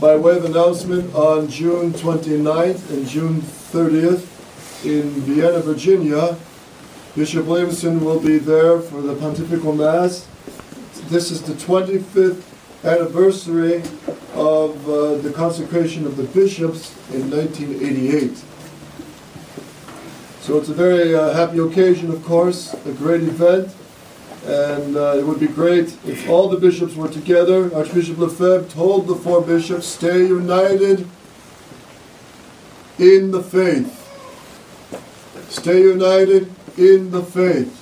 by way of announcement, on June 29th and June 30th in Vienna, Virginia, Bishop Williamson will be there for the Pontifical Mass. This is the 25th anniversary of uh, the consecration of the bishops in 1988. So it's a very uh, happy occasion, of course, a great event, and uh, it would be great if all the bishops were together. Archbishop Lefebvre told the four bishops, stay united in the faith. Stay united in the faith.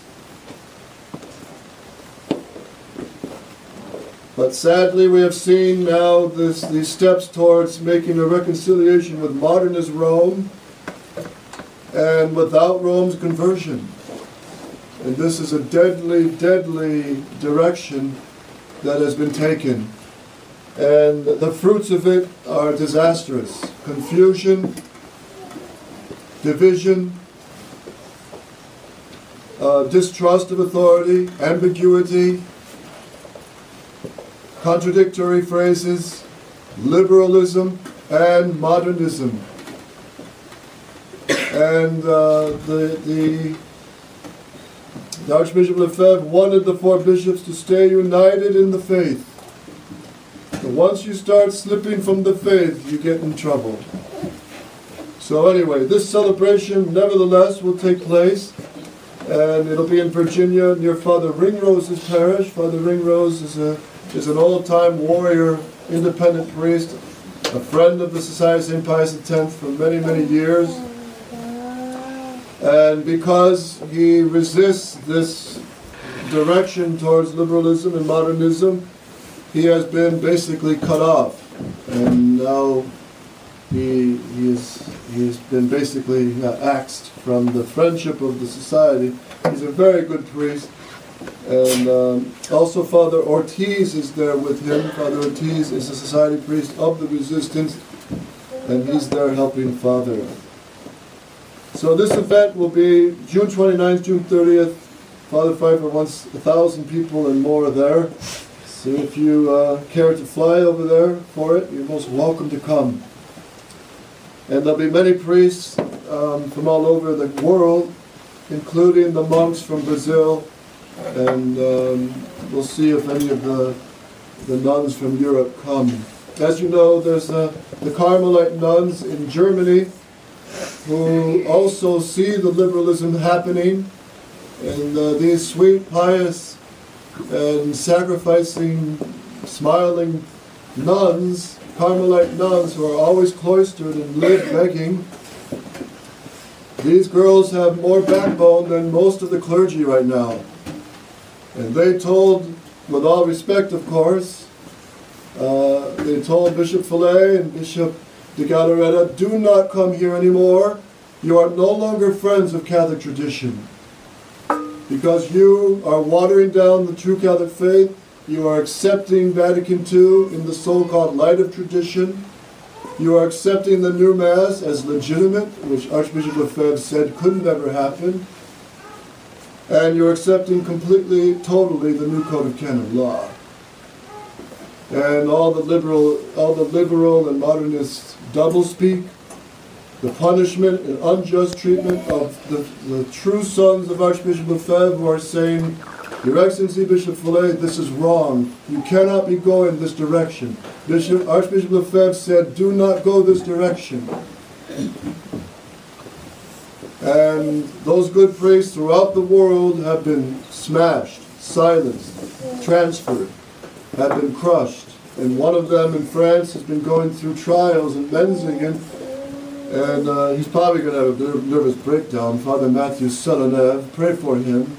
But sadly, we have seen now this, these steps towards making a reconciliation with modernist Rome and without Rome's conversion. And this is a deadly, deadly direction that has been taken. And the fruits of it are disastrous confusion, division, uh, distrust of authority, ambiguity, contradictory phrases, liberalism, and modernism. And uh, the, the, the Archbishop Lefebvre wanted the four bishops to stay united in the faith. But once you start slipping from the faith, you get in trouble. So anyway, this celebration nevertheless will take place and it'll be in Virginia near Father Ringrose's parish. Father Ringrose is a is an old-time warrior, independent priest, a friend of the Society of St. Pius X for many, many years. And because he resists this direction towards liberalism and modernism, he has been basically cut off. And now he, he, is, he has been basically uh, axed from the friendship of the society. He's a very good priest. And um, also Father Ortiz is there with him. Father Ortiz is a society priest of the resistance, and he's there helping Father. So this event will be June 29th, June 30th. Father Pfeiffer wants a thousand people and more there. So if you uh, care to fly over there for it, you're most welcome to come. And there'll be many priests um, from all over the world, including the monks from Brazil, and um, we'll see if any of the, the nuns from Europe come. As you know, there's uh, the Carmelite nuns in Germany who also see the liberalism happening, and uh, these sweet, pious, and sacrificing, smiling nuns, Carmelite nuns who are always cloistered and live begging, these girls have more backbone than most of the clergy right now. And they told, with all respect, of course, uh, they told Bishop Fellay and Bishop de Galarreta, do not come here anymore. You are no longer friends of Catholic tradition. Because you are watering down the true Catholic faith, you are accepting Vatican II in the so-called light of tradition, you are accepting the new Mass as legitimate, which Archbishop Lefebvre said couldn't ever happen, and you're accepting completely, totally the new code of canon law. And all the liberal, all the liberal and modernist doublespeak, the punishment and unjust treatment of the, the true sons of Archbishop Lefebvre who are saying, Your Excellency Bishop Fellay, this is wrong. You cannot be going this direction. Bishop, Archbishop Lefebvre said, do not go this direction. And those good priests throughout the world have been smashed, silenced, transferred, have been crushed. And one of them in France has been going through trials in Menzingen, and uh, he's probably going to have a nervous breakdown. Father Matthew Salenave, pray for him.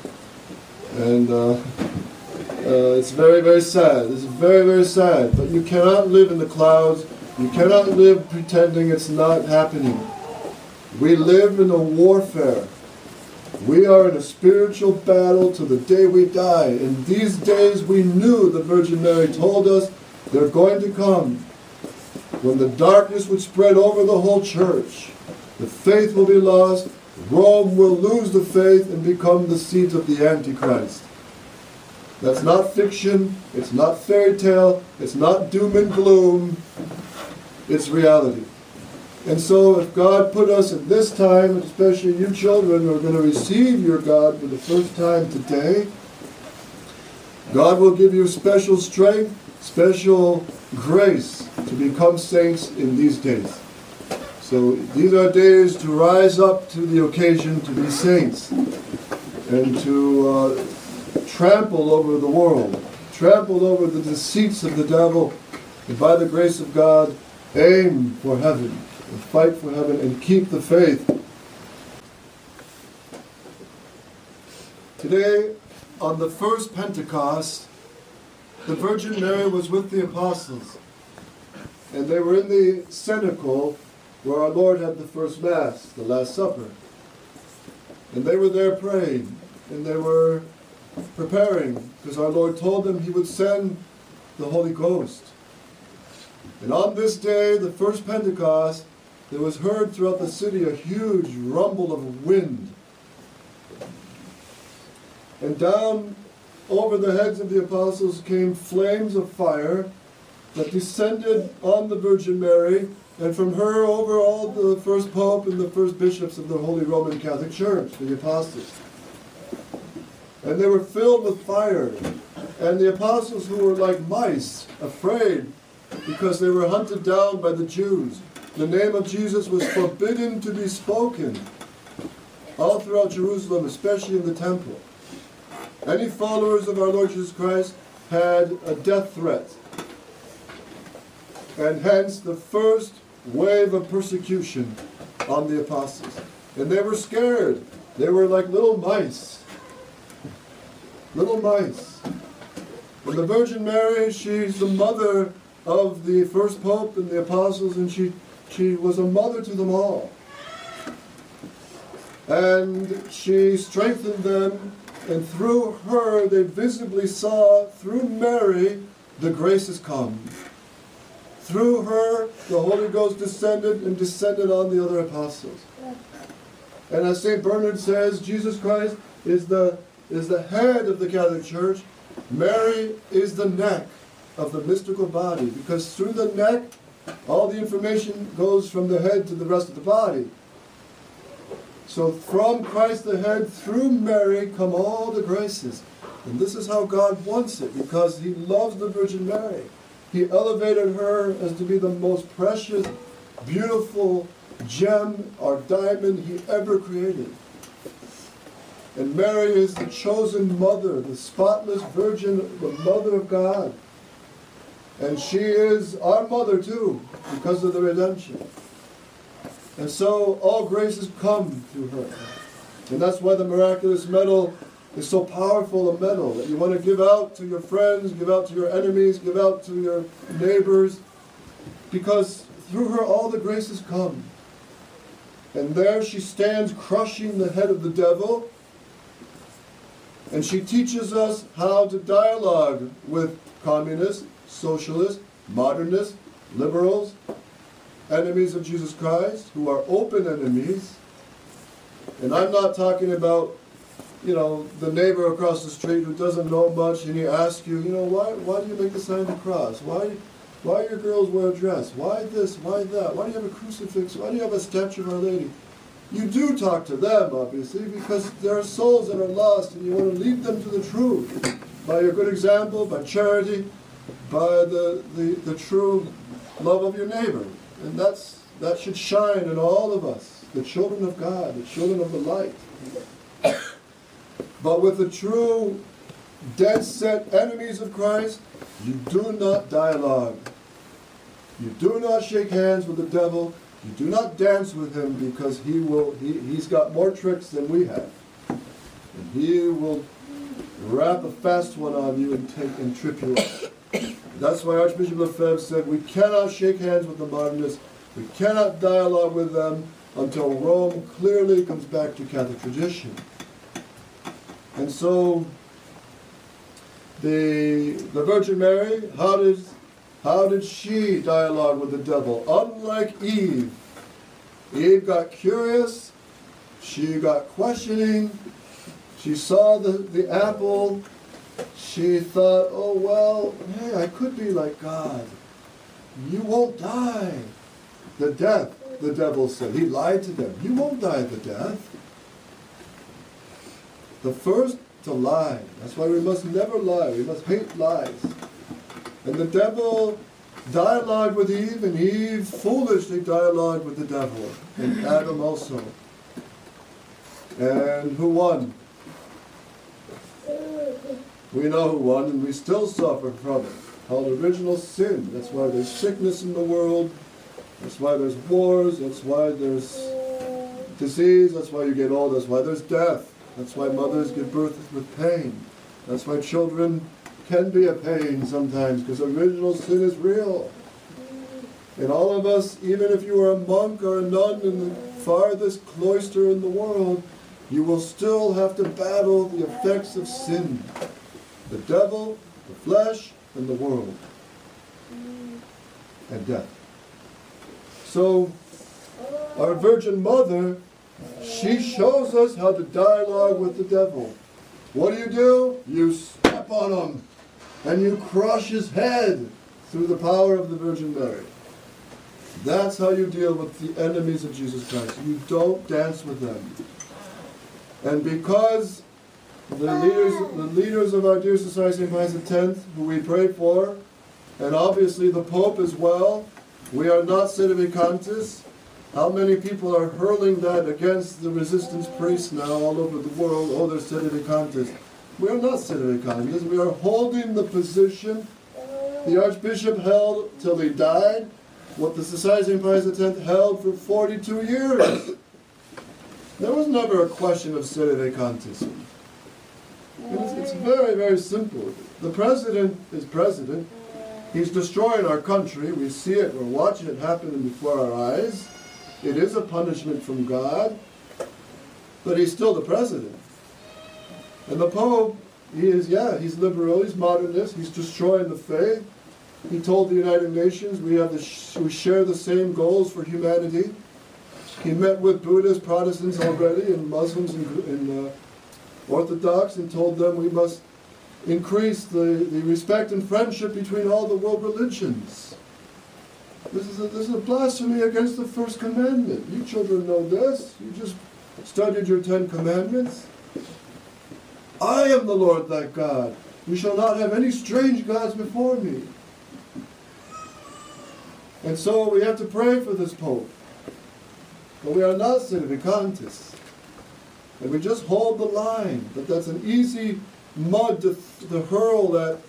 And uh, uh, it's very, very sad. It's very, very sad. But you cannot live in the clouds. You cannot live pretending it's not happening. We live in a warfare. We are in a spiritual battle to the day we die. In these days we knew the Virgin Mary told us they're going to come when the darkness would spread over the whole church. The faith will be lost. Rome will lose the faith and become the seat of the Antichrist. That's not fiction. It's not fairy tale. It's not doom and gloom. its reality. And so, if God put us at this time, especially you children who are going to receive your God for the first time today, God will give you special strength, special grace to become saints in these days. So these are days to rise up to the occasion to be saints and to uh, trample over the world, trample over the deceits of the devil, and by the grace of God, aim for heaven, and fight for heaven, and keep the faith. Today, on the first Pentecost, the Virgin Mary was with the apostles, and they were in the cenacle where our Lord had the first Mass, the Last Supper. And they were there praying, and they were preparing, because our Lord told them He would send the Holy Ghost. And on this day, the first Pentecost, there was heard throughout the city a huge rumble of wind. And down over the heads of the apostles came flames of fire that descended on the Virgin Mary, and from her over all the first pope and the first bishops of the Holy Roman Catholic Church, the apostles. And they were filled with fire. And the apostles who were like mice, afraid, because they were hunted down by the Jews. The name of Jesus was forbidden to be spoken all throughout Jerusalem, especially in the temple. Any followers of our Lord Jesus Christ had a death threat. And hence the first wave of persecution on the apostles. And they were scared. They were like little mice. Little mice. And the Virgin Mary, she's the mother of the first pope and the apostles, and she, she was a mother to them all. And she strengthened them and through her they visibly saw, through Mary, the graces come. Through her, the Holy Ghost descended and descended on the other apostles. And as St. Bernard says, Jesus Christ is the, is the head of the Catholic Church. Mary is the neck of the mystical body, because through the neck, all the information goes from the head to the rest of the body. So from Christ the head, through Mary, come all the graces. And this is how God wants it, because he loves the Virgin Mary. He elevated her as to be the most precious, beautiful gem or diamond he ever created. And Mary is the chosen mother, the spotless virgin, the mother of God. And she is our mother too, because of the redemption. And so all graces come through her. And that's why the miraculous medal is so powerful a medal that you want to give out to your friends, give out to your enemies, give out to your neighbors, because through her all the graces come. And there she stands crushing the head of the devil, and she teaches us how to dialogue with communists, socialists, modernists, liberals, enemies of Jesus Christ, who are open enemies. And I'm not talking about, you know, the neighbor across the street who doesn't know much and he asks you, you know, why, why do you make the sign of the cross? Why, why your girls wear a dress? Why this? Why that? Why do you have a crucifix? Why do you have a statue of Our Lady? You do talk to them, obviously, because there are souls that are lost and you want to lead them to the truth by your good example, by charity, by the, the, the true love of your neighbor. And that's that should shine in all of us, the children of God, the children of the light. But with the true dead set enemies of Christ, you do not dialogue. You do not shake hands with the devil. You do not dance with him because he will he, he's got more tricks than we have. And he will wrap a fast one on you and take and trip you up. That's why Archbishop Lefebvre said we cannot shake hands with the modernists, we cannot dialogue with them until Rome clearly comes back to Catholic tradition. And so the the Virgin Mary, how did how did she dialogue with the devil? Unlike Eve. Eve got curious, she got questioning, she saw the, the apple, she thought, oh, well, hey, I could be like God. You won't die. the death, the devil said. He lied to them. You won't die the death. The first to lie. That's why we must never lie. We must hate lies. And the devil dialogued with Eve, and Eve foolishly dialogued with the devil, and Adam also. And who won? We know who won, and we still suffer from it. Called original sin. That's why there's sickness in the world. That's why there's wars. That's why there's disease. That's why you get old. That's why there's death. That's why mothers give birth with pain. That's why children can be a pain sometimes, because original sin is real. And all of us, even if you are a monk or a nun in the farthest cloister in the world, you will still have to battle the effects of sin. The devil, the flesh, and the world. And death. So, our Virgin Mother, she shows us how to dialogue with the devil. What do you do? You step on him and you crush his head through the power of the Virgin Mary. That's how you deal with the enemies of Jesus Christ. You don't dance with them. And because the leaders, the leaders of our dear Society St. Pius X, who we pray for, and obviously the Pope as well, we are not sedevacantists. How many people are hurling that against the resistance priests now all over the world? Oh, they're sedevacantists. We are not sedevacantists. We are holding the position the Archbishop held till he died, what the Society of Pius X held for 42 years. There was never a question of sedevacantism. It's, it's very, very simple. The president is president. He's destroying our country. We see it. We're watching it happen before our eyes. It is a punishment from God. But he's still the president. And the Pope, he is, yeah, he's liberal, he's modernist, he's destroying the faith. He told the United Nations we have the, we share the same goals for humanity. He met with Buddhists, Protestants already, and Muslims and, and uh, Orthodox, and told them we must increase the, the respect and friendship between all the world religions. This is, a, this is a blasphemy against the first commandment. You children know this. You just studied your Ten Commandments. I am the Lord thy God. You shall not have any strange gods before me. And so we have to pray for this Pope. But we are not sedevacantists. And we just hold the line. But that's an easy mud to, to hurl at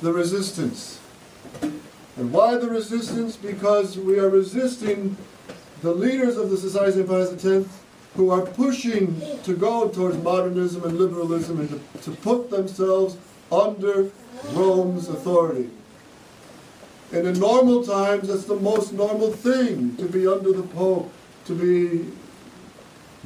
the resistance. And why the resistance? Because we are resisting the leaders of the Society of Pius X who are pushing to go towards modernism and liberalism and to, to put themselves under Rome's authority. And in normal times, that's the most normal thing to be under the Pope, to be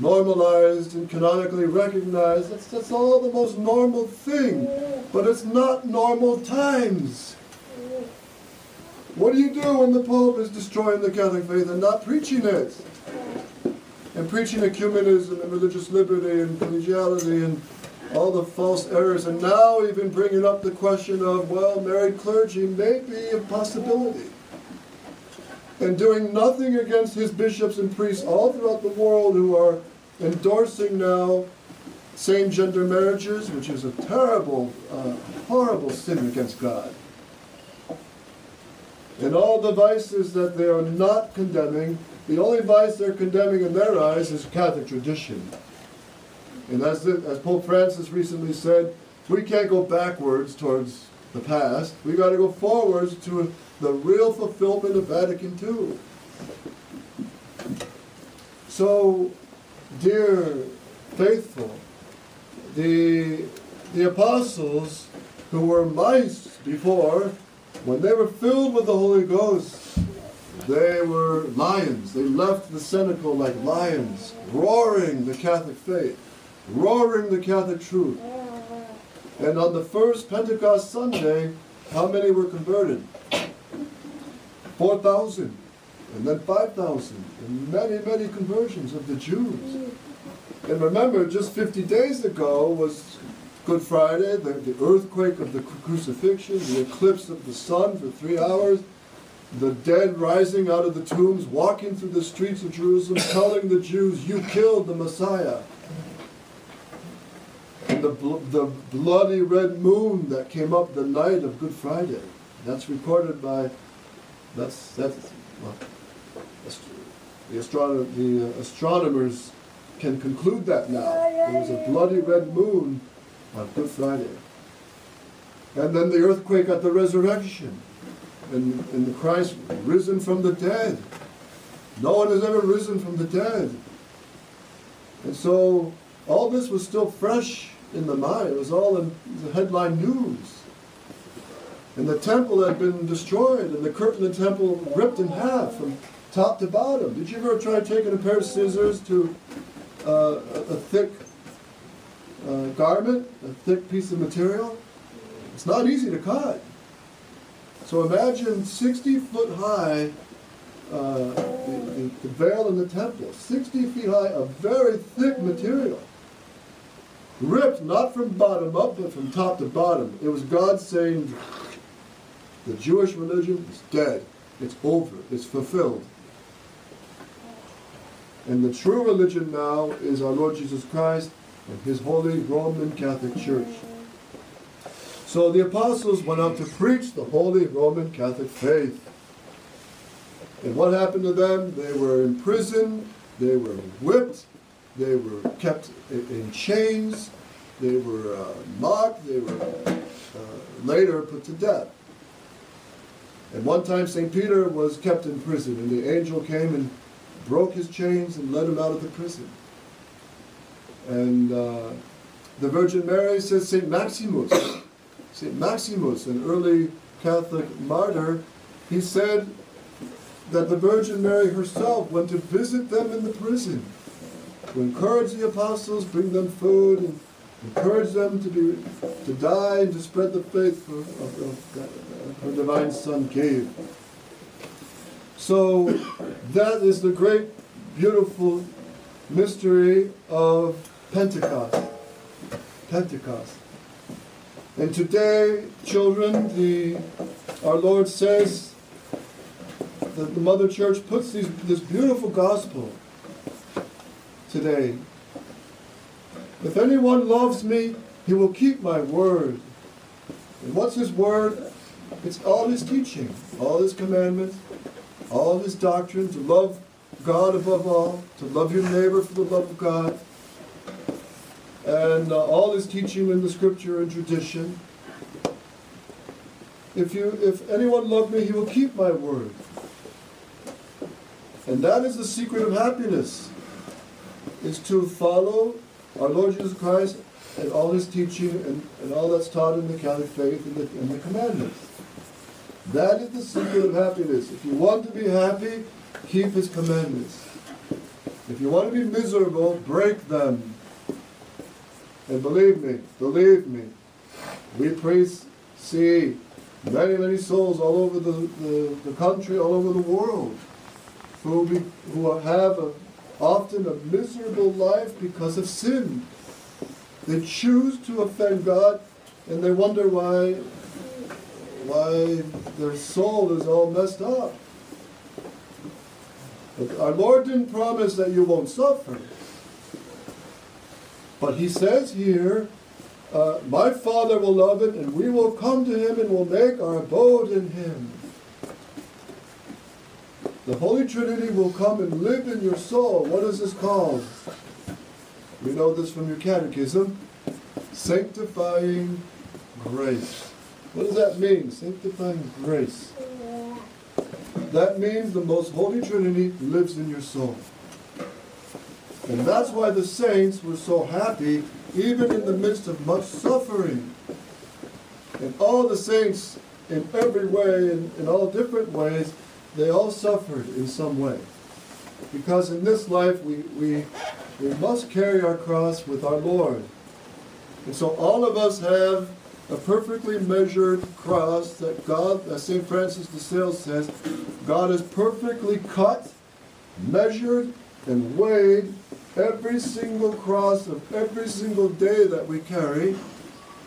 normalized and canonically recognized. That's, that's all the most normal thing. But it's not normal times. What do you do when the Pope is destroying the Catholic faith and not preaching it? And preaching ecumenism and religious liberty and collegiality and all the false errors, and now even bringing up the question of, well, married clergy may be a possibility. And doing nothing against his bishops and priests all throughout the world who are endorsing now same gender marriages, which is a terrible, uh, horrible sin against God. And all the vices that they are not condemning, the only vice they're condemning in their eyes is Catholic tradition. And as, the, as Pope Francis recently said, we can't go backwards towards the past. We've got to go forwards to the real fulfillment of Vatican II. So, dear faithful, the, the apostles who were mice before, when they were filled with the Holy Ghost, they were lions. They left the cenacle like lions, roaring the Catholic faith roaring the Catholic truth. And on the first Pentecost Sunday, how many were converted? 4,000, and then 5,000, and many, many conversions of the Jews. And remember, just 50 days ago was Good Friday, the, the earthquake of the crucifixion, the eclipse of the sun for three hours. the dead rising out of the tombs, walking through the streets of Jerusalem, telling the Jews, You killed the Messiah. And the, bl- the bloody red moon that came up the night of Good Friday. That's recorded by, that's, that's, well, the, the astronomers can conclude that now. There was a bloody red moon on Good Friday. And then the earthquake at the resurrection. And, and the Christ risen from the dead. No one has ever risen from the dead. And so all this was still fresh in the mind. It was all in the headline news. And the temple had been destroyed, and the curtain of the temple ripped in half top to bottom. Did you ever try taking a pair of scissors to uh, a, a thick uh, garment, a thick piece of material? It's not easy to cut. So imagine 60 foot high, uh, the, the, the veil in the temple, 60 feet high, a very thick material. Ripped not from bottom up, but from top to bottom. It was God saying, the Jewish religion is dead. It's over. It's fulfilled. And the true religion now is our Lord Jesus Christ and His holy Roman Catholic Church. So the apostles went out to preach the holy Roman Catholic faith. And what happened to them? They were imprisoned, they were whipped, they were kept in chains, they were uh, mocked, they were uh, later put to death. And one time St. Peter was kept in prison, and the angel came and broke his chains and led him out of the prison. And uh, the Virgin Mary says St. Maximus, St. Maximus, an early Catholic martyr, he said that the Virgin Mary herself went to visit them in the prison, to encourage the apostles, bring them food, and encourage them to be to die and to spread the faith of, that her divine Son gave. So that is the great, beautiful mystery of Pentecost. Pentecost. And today, children, the our Lord says that the Mother Church puts these, this beautiful gospel today. If anyone loves me, he will keep my word. And what's his word? It's all his teaching, all his commandments, all his doctrine, to love God above all, to love your neighbor for the love of God, and uh, all his teaching in the scripture and tradition. If you, if anyone love me, he will keep my word. And that is the secret of happiness, is to follow our Lord Jesus Christ and all his teaching and, and all that's taught in the Catholic faith and the, and the commandments. That is the secret of happiness. If you want to be happy, keep his commandments. If you want to be miserable, break them. And believe me, believe me, we priests see many, many souls all over the, the, the country, all over the world, who, be, who have a, often a miserable life because of sin. They choose to offend God and they wonder why, why their soul is all messed up. But our Lord didn't promise that you won't suffer. But he says here, uh, my Father will love it, and we will come to him and will make our abode in him. The Holy Trinity will come and live in your soul. What is this called? You know this from your catechism. Sanctifying grace. What does that mean? Sanctifying grace. That means the most Holy Trinity lives in your soul. And that's why the saints were so happy even in the midst of much suffering. And all the saints, in every way, in, in all different ways, they all suffered in some way. Because in this life we, we, we must carry our cross with our Lord. And so all of us have a perfectly measured cross that God, as St. Francis de Sales says, God has perfectly cut, measured, and weighed every single cross of every single day that we carry.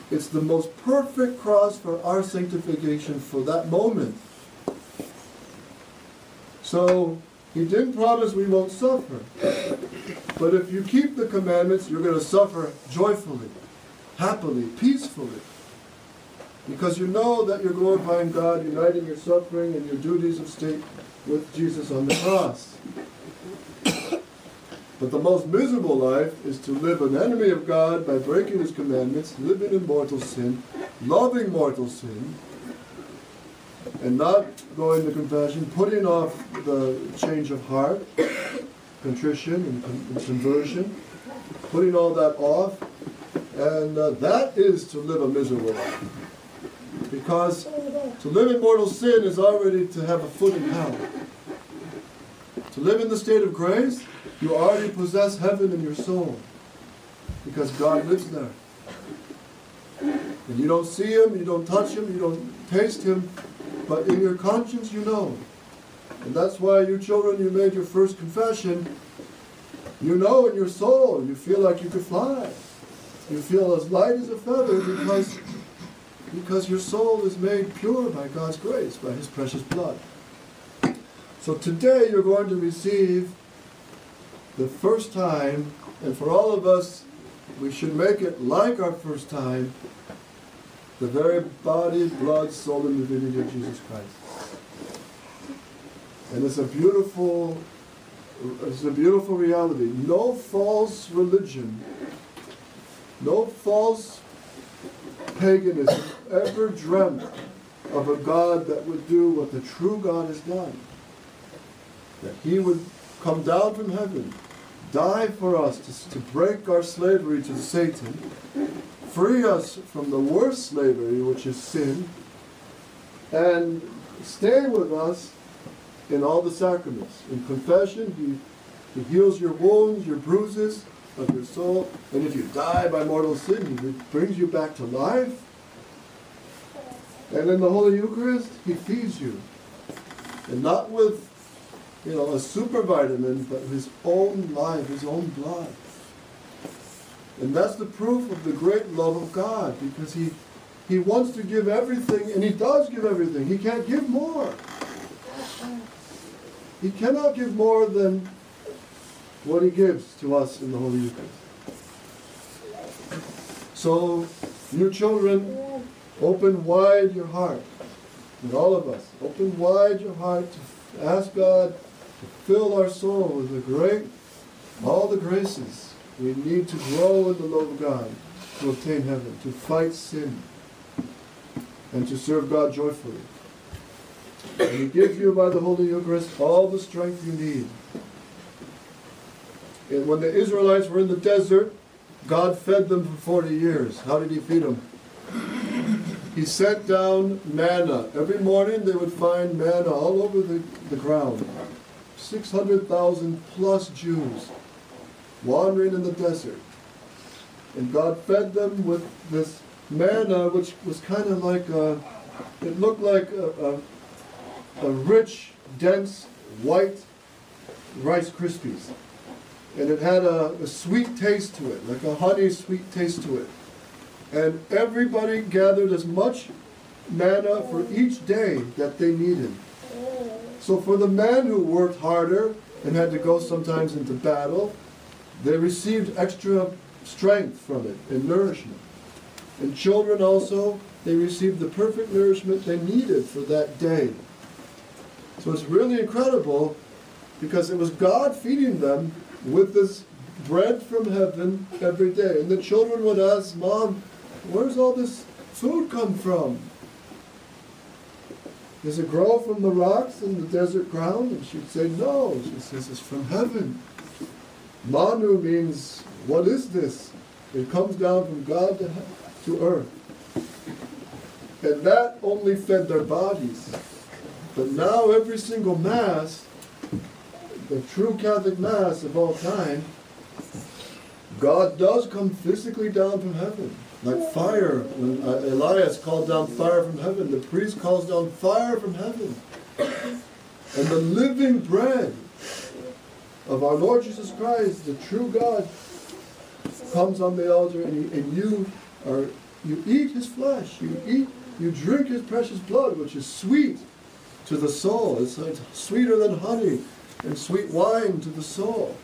It's the most perfect cross for our sanctification for that moment. So he didn't promise we won't suffer. But if you keep the commandments, you're going to suffer joyfully, happily, peacefully. Because you know that you're glorifying God, uniting your suffering and your duties of state with Jesus on the cross. But the most miserable life is to live an enemy of God by breaking his commandments, living in mortal sin, loving mortal sin, and not going to confession, putting off the change of heart, contrition and, and conversion, putting all that off, and uh, that is to live a miserable life. Because to live in mortal sin is already to have a foot in hell. To live in the state of grace, you already possess heaven in your soul. Because God lives there. And you don't see him, you don't touch him, you don't taste him, but in your conscience you know. And that's why you children, you made your first confession. You know in your soul, you feel like you could fly. You feel as light as a feather because, because your soul is made pure by God's grace, by his precious blood. So today you're going to receive the first time, and for all of us, we should make it like our first time, the very body, blood, soul, and divinity of Jesus Christ. And it's a beautiful, it's a beautiful reality. No false religion, no false paganism ever dreamt of a God that would do what the true God has done. That he would come down from heaven, die for us to, to break our slavery to Satan, free us from the worst slavery, which is sin, and stay with us in all the sacraments. In confession, he, he heals your wounds, your bruises of your soul, and if you die by mortal sin, he brings you back to life. And in the Holy Eucharist, he feeds you. And not with, you know, a super vitamin, but his own life, his own blood. And that's the proof of the great love of God, because he, he wants to give everything, and he does give everything. He can't give more. He cannot give more than what he gives to us in the Holy Eucharist. So, you children, open wide your heart. And all of us, open wide your heart to ask God to fill our soul with the great, all the graces we need to grow in the love of God, to obtain heaven, to fight sin, and to serve God joyfully. And He gives you by the Holy Eucharist all the strength you need. And when the Israelites were in the desert, God fed them for 40 years. How did He feed them? He sent down manna. Every morning they would find manna all over the, the ground. 600,000 plus Jews wandering in the desert. And God fed them with this manna, which was kind of like a, it looked like a, a, a rich, dense, white Rice Krispies. And it had a, a sweet taste to it, like a honey sweet taste to it. And everybody gathered as much manna for each day that they needed. So for the man who worked harder and had to go sometimes into battle, they received extra strength from it and nourishment. And children also, they received the perfect nourishment they needed for that day. So it's really incredible because it was God feeding them with this bread from heaven every day. And the children would ask, Mom, where's all this food come from? Does it grow from the rocks in the desert ground? And she'd say, No. She says, It's from heaven. Manu means, What is this? It comes down from God to, to earth. And that only fed their bodies. But now, every single Mass, the true Catholic Mass of all time, God does come physically down from heaven. Like fire, when uh, Elias called down fire from heaven, the priest calls down fire from heaven. And the living bread of our Lord Jesus Christ, the true God, comes on the altar and, he, and you are you eat his flesh, you eat, you drink his precious blood, which is sweet to the soul. It's like sweeter than honey and sweet wine to the soul.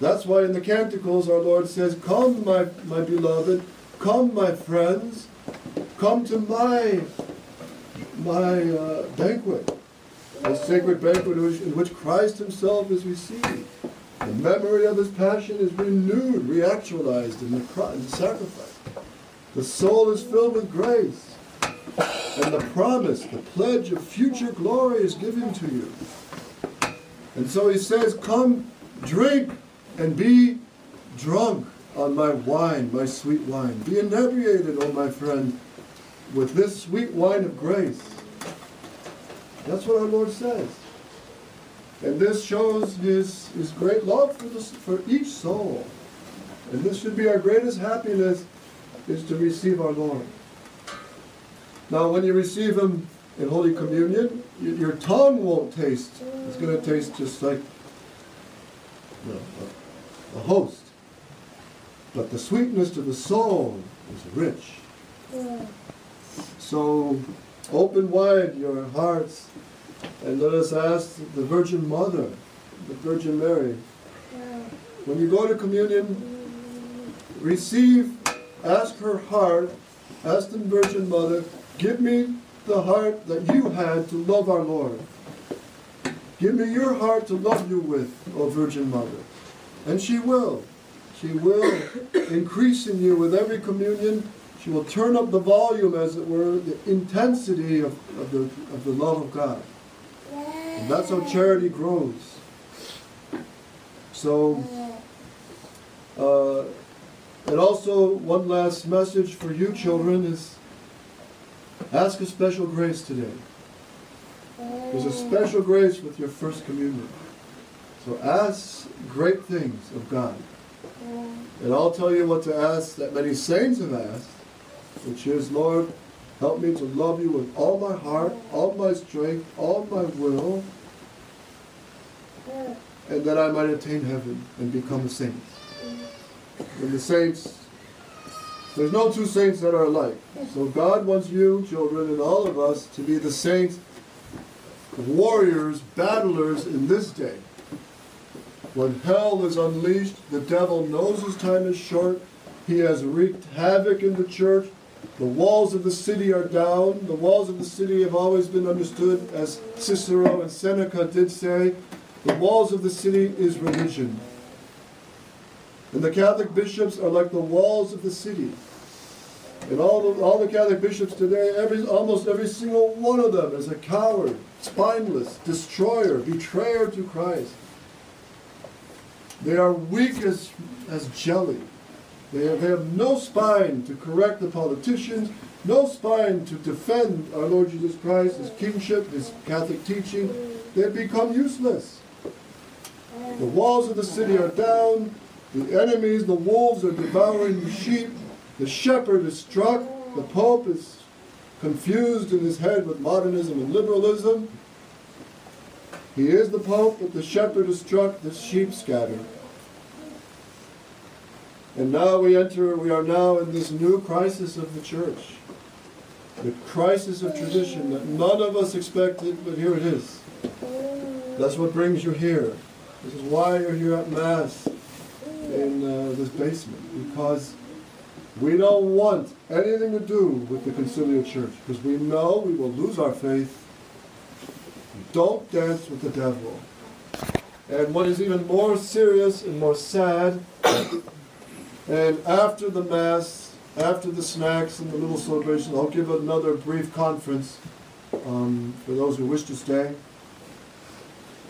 That's why in the Canticles our Lord says, Come, my, my beloved, come, my friends, come to my, my uh, banquet, a sacred banquet in which Christ himself is received. The memory of his passion is renewed, reactualized in the, in the sacrifice. The soul is filled with grace. And the promise, the pledge of future glory is given to you. And so he says, Come, drink, and be drunk on my wine, my sweet wine. Be inebriated, O my friend, with this sweet wine of grace. That's what our Lord says. And this shows his, his great love for, this, for each soul. And this should be our greatest happiness, is to receive our Lord. Now, when you receive him in Holy Communion, your tongue won't taste. It's going to taste just like a host. But the sweetness to the soul is rich. So open wide your hearts and let us ask the Virgin Mother, the Virgin Mary, when you go to communion, receive, ask her heart, ask the Virgin Mother, give me the heart that you had to love our Lord. Give me your heart to love you with, O Virgin Mother. And she will. She will increase in you with every communion. She will turn up the volume, as it were, the intensity of, of, the, of the love of God. And that's how charity grows. So, uh, and also one last message for you children is ask a special grace today. There's a special grace with your first communion. So ask great things of God. And I'll tell you what to ask that many saints have asked, which is, Lord, help me to love you with all my heart, all my strength, all my will, and that I might attain heaven and become a saint. And the saints, there's no two saints that are alike. So God wants you, children, and all of us to be the saints, warriors, battlers in this day. When hell is unleashed, the devil knows his time is short. He has wreaked havoc in the church. The walls of the city are down. The walls of the city have always been understood, as Cicero and Seneca did say, the walls of the city is religion. And the Catholic bishops are like the walls of the city. And all the, all the Catholic bishops today, every, almost every single one of them is a coward, spineless, destroyer, betrayer to Christ. They are weak as, as jelly. They have, they have no spine to correct the politicians, no spine to defend our Lord Jesus Christ, His kingship, His Catholic teaching. They have become useless. The walls of the city are down. The enemies, the wolves, are devouring the sheep. The shepherd is struck. The Pope is confused in his head with modernism and liberalism. He is the Pope, but the shepherd is struck, the sheep scattered. And now we enter, we are now in this new crisis of the church. The crisis of tradition that none of us expected, but here it is. That's what brings you here. This is why you're here at Mass in uh, this basement, because we don't want anything to do with the conciliar church, because we know we will lose our faith. Don't dance with the devil. And what is even more serious and more sad, and after the Mass, after the snacks and the little celebration, I'll give another brief conference um, for those who wish to stay.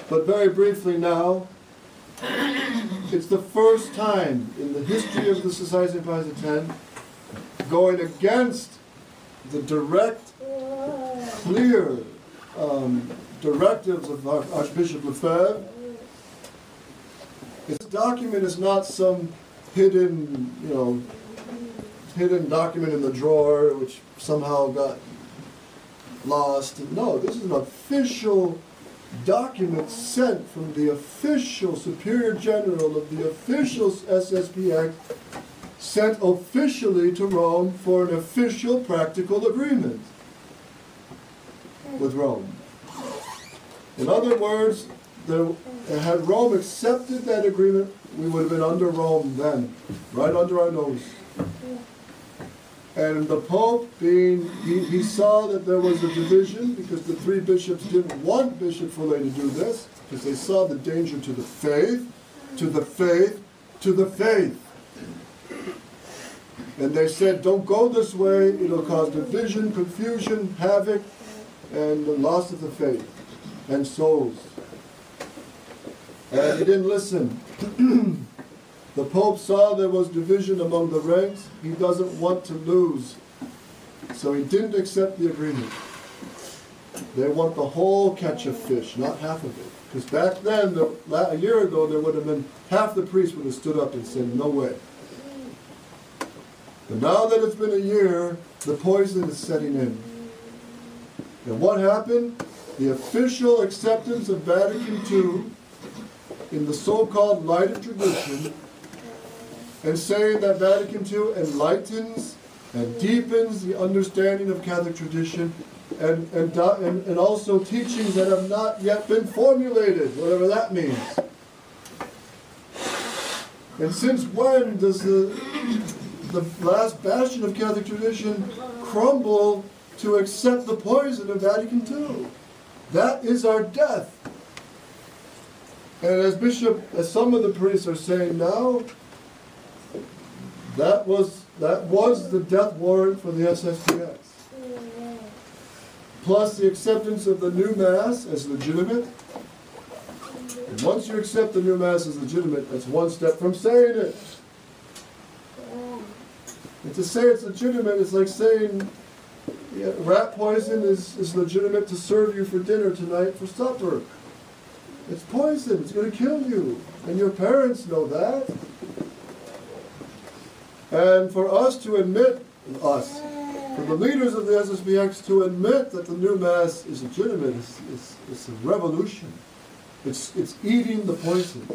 But very briefly now, it's the first time in the history of the Society of Pius X going against the direct, clear um, directives of Archbishop Lefebvre. This document is not some hidden, you know, hidden document in the drawer which somehow got lost. No, this is an official document sent from the official Superior General of the official SSPX sent officially to Rome for an official practical agreement with Rome. In other words, the, had Rome accepted that agreement, we would have been under Rome then, right under our nose. And the Pope, being, he, he saw that there was a division because the three bishops didn't want Bishop Fellay to do this because they saw the danger to the faith, to the faith, to the faith. And they said, don't go this way, it'll cause division, confusion, havoc, and the loss of the faith and souls. And he didn't listen. the Pope saw there was division among the ranks. He doesn't want to lose. So he didn't accept the agreement. They want the whole catch of fish, not half of it. Because back then, the, a year ago, there would have been half the priests would have stood up and said, no way. But now that it's been a year, the poison is setting in. And what happened? The official acceptance of Vatican II in the so-called light of tradition and saying that Vatican II enlightens and deepens the understanding of Catholic tradition and, and, and, and also teachings that have not yet been formulated, whatever that means. And since when does the, the last bastion of Catholic tradition crumble to accept the poison of Vatican II? That is our death. And as Bishop, as some of the priests are saying now, that was that was the death warrant for the SSPX plus the acceptance of the new Mass as legitimate. And once you accept the new Mass as legitimate, that's one step from saying it. And to say it's legitimate is like saying yeah, rat poison is, is legitimate to serve you for dinner tonight for supper. It's poison, it's going to kill you. And your parents know that. And for us to admit, us, for the leaders of the SSPX to admit that the new Mass is legitimate it's, is, is a revolution. It's, it's eating the poison.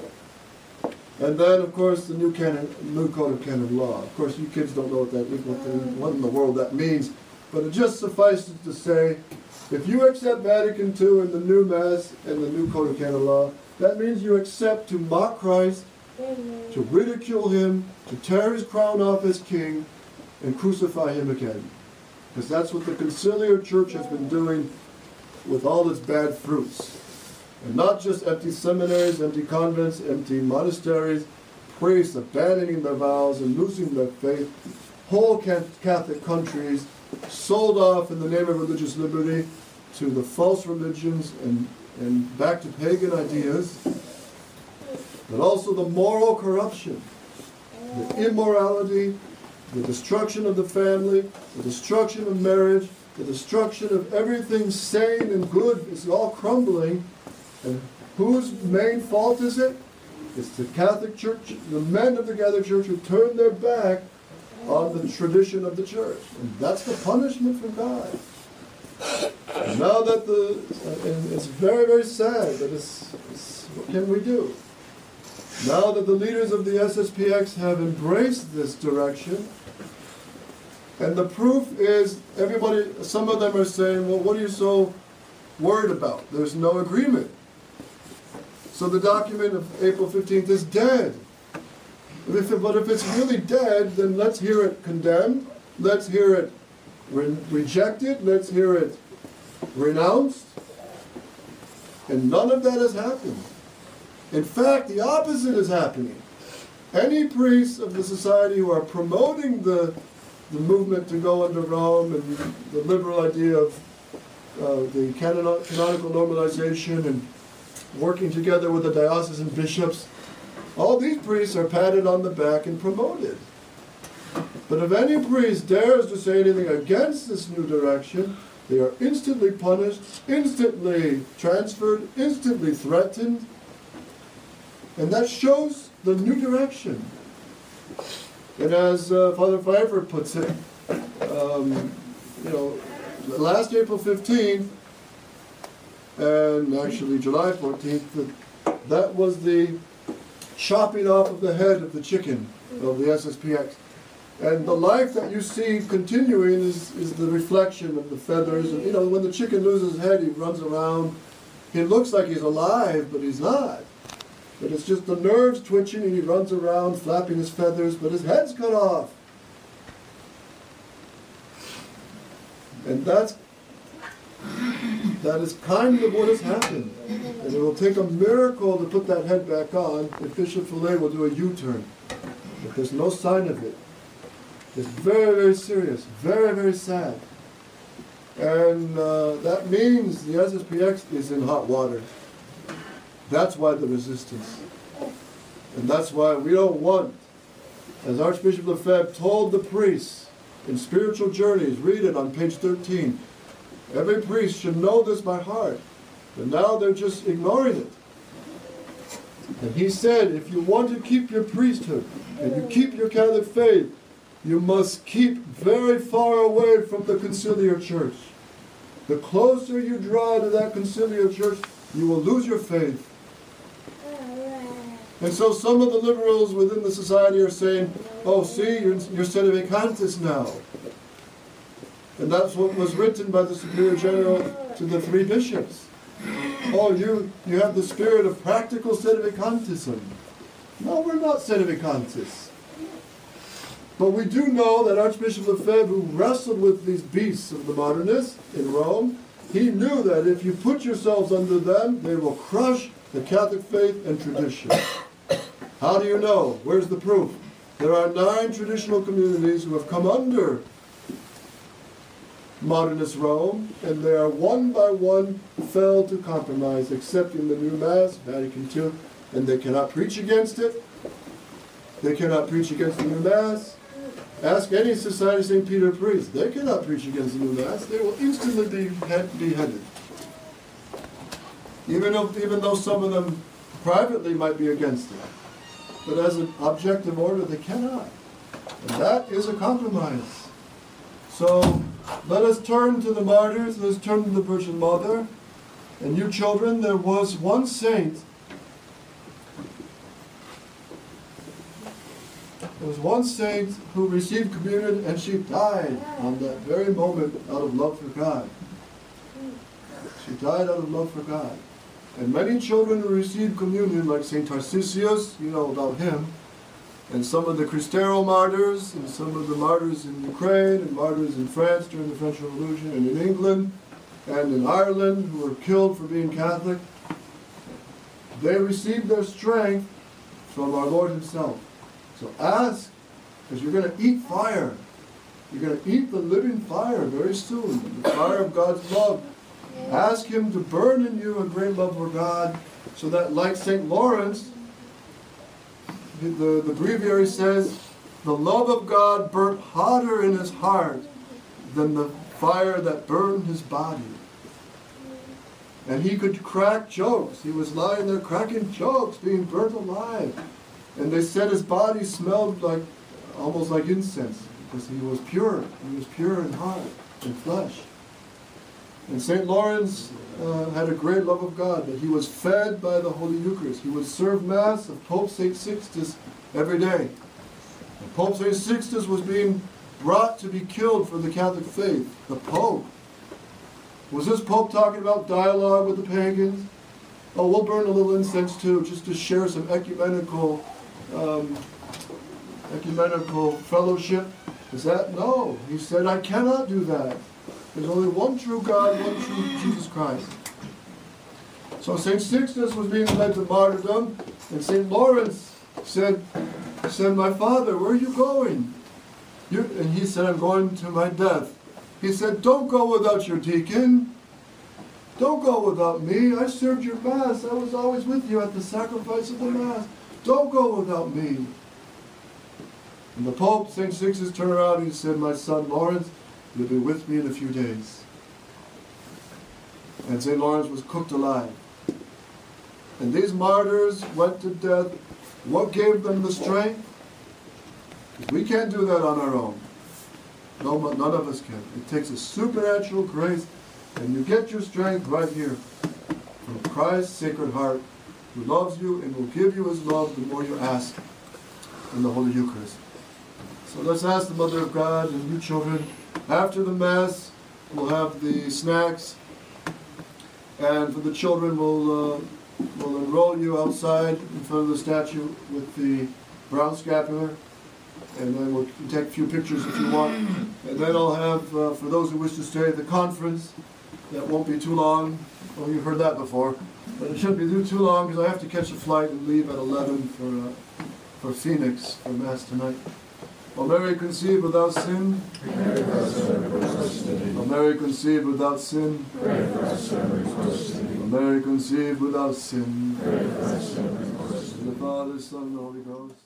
And then, of course, the new canon, new code of canon law. Of course, you kids don't know what that what in the world that means, but it just suffices to say, if you accept Vatican II and the new Mass and the new code of canon law, that means you accept to mock Christ, to ridicule him, to tear his crown off as king, and crucify him again. Because that's what the conciliar church has been doing with all its bad fruits. And not just empty seminaries, empty convents, empty monasteries, priests abandoning their vows and losing their faith, whole Catholic countries sold off in the name of religious liberty to the false religions and, and back to pagan ideas, but also the moral corruption, the immorality, the destruction of the family, the destruction of marriage, the destruction of everything sane and good is all crumbling. And whose main fault is it? It's the Catholic Church, the men of the Catholic Church who turned their back on the tradition of the church. And that's the punishment from God. And now that the, and it's very, very sad that it's, it's, what can we do? Now that the leaders of the SSPX have embraced this direction, and the proof is everybody, some of them are saying, well, what are you so worried about? There's no agreement. So the document of April 15th is dead. If it, but if it's really dead, then let's hear it condemned. Let's hear it re rejected. Let's hear it renounced. And none of that has happened. In fact, the opposite is happening. Any priests of the society who are promoting the the movement to go under Rome and the liberal idea of uh, the canonical normalization and working together with the diocesan bishops, all these priests are patted on the back and promoted. But if any priest dares to say anything against this new direction, they are instantly punished, instantly transferred, instantly threatened. And that shows the new direction. And as uh, Father Pfeiffer puts it, um, you know, last April 15th, and actually July 14th, that was the chopping off of the head of the chicken of the SSPX. And the life that you see continuing is, is the reflection of the feathers. And, you know, when the chicken loses his head, he runs around he looks like he's alive, but he's not. But it's just the nerves twitching and he runs around flapping his feathers, but his head's cut off. And that's that is kind of what has happened. And it will take a miracle to put that head back on if Bishop Fellay will do a U-turn. But there's no sign of it. It's very, very serious. Very, very sad. And uh, that means the SSPX is in hot water. That's why the resistance. And that's why we don't want, as Archbishop Lefebvre told the priests in Spiritual Journeys, read it on page 13, every priest should know this by heart. But now they're just ignoring it. And he said, if you want to keep your priesthood and you keep your Catholic faith, you must keep very far away from the conciliar church. The closer you draw to that conciliar church, you will lose your faith. And so some of the liberals within the society are saying, oh, see, you're, you're sedevacantists now. And that's what was written by the Superior General to the three bishops. Oh, you, you have the spirit of practical sedevacantism. No, we're not sedevacantists. But we do know that Archbishop Lefebvre, who wrestled with these beasts of the modernists in Rome, he knew that if you put yourselves under them, they will crush the Catholic faith and tradition. How do you know? Where's the proof? There are nine traditional communities who have come under modernist Rome, and they are one by one fell to compromise, accepting the new Mass, Vatican II, and they cannot preach against it. They cannot preach against the new Mass. Ask any Society St. Peter priest. They cannot preach against the new Mass. They will instantly be beheaded. Even, if, even though some of them privately might be against it but as an objective order, they cannot. And that is a compromise. So let us turn to the martyrs, let us turn to the Virgin Mother. And you children, there was one saint. There was one saint who received communion and she died on that very moment out of love for God. She died out of love for God. And many children who received communion, like St. Tarcisius, you know about him, and some of the Cristero martyrs, and some of the martyrs in Ukraine, and martyrs in France during the French Revolution, and in England, and in Ireland, who were killed for being Catholic, they received their strength from our Lord Himself. So ask, because you're going to eat fire. You're going to eat the living fire very soon, the fire of God's love Ask Him to burn in you a great love for God, so that, like St. Lawrence, the, the breviary says, the love of God burnt hotter in his heart than the fire that burned his body. And he could crack jokes. He was lying there cracking jokes, being burnt alive. And they said his body smelled like almost like incense because he was pure. He was pure in heart and flesh. And St. Lawrence uh, had a great love of God, but he was fed by the Holy Eucharist. He would serve Mass of Pope St. Sixtus every day. And Pope St. Sixtus was being brought to be killed for the Catholic faith. The Pope. Was this Pope talking about dialogue with the pagans? Oh, we'll burn a little incense too, just to share some ecumenical, um, ecumenical fellowship. Is that? No. He said, I cannot do that. There's only one true God, one true Jesus Christ. So St. Sixtus was being led to martyrdom, and St. Lawrence said, said, My father, where are you going? You, and he said, I'm going to my death. He said, Don't go without your deacon. Don't go without me. I served your Mass. I was always with you at the sacrifice of the Mass. Don't go without me. And the Pope, St. Sixtus, turned around and he said, My son Lawrence, You'll be with me in a few days. And St. Lawrence was cooked alive. And these martyrs went to death. What gave them the strength? We can't do that on our own. No, none of us can. It takes a supernatural grace, and you get your strength right here from Christ's Sacred Heart, who loves you and will give you his love the more you ask in the Holy Eucharist. So let's ask the Mother of God and you children after the Mass, we'll have the snacks. And for the children, we'll, uh, we'll enroll you outside in front of the statue with the brown scapular. And then we'll take a few pictures if you want. And then I'll have, uh, for those who wish to stay at the conference, that won't be too long. Well, you've heard that before. But it shouldn't be too, too long because I have to catch a flight and leave at 11 for, uh, for Phoenix for Mass tonight. O Mary conceived without sin. O Mary conceived without sin. O Mary conceived without sin. The Father, Son, and the Holy Ghost.